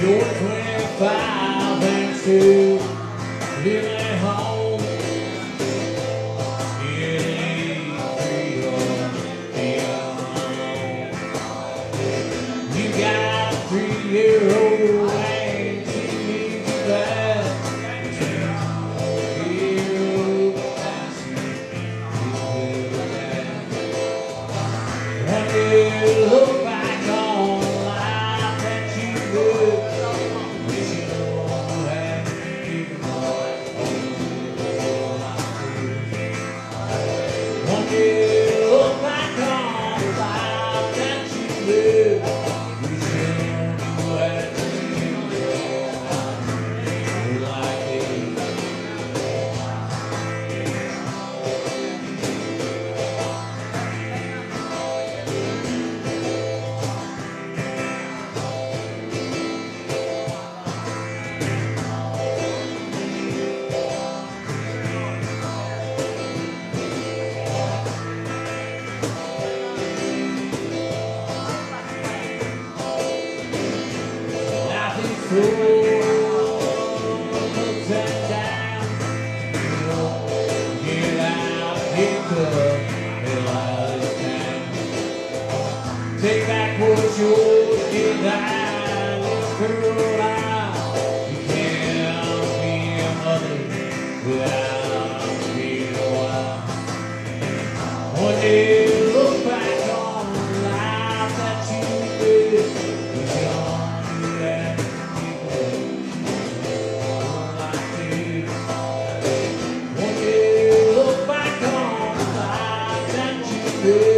You're 25 and two living home. live. free. Yeah.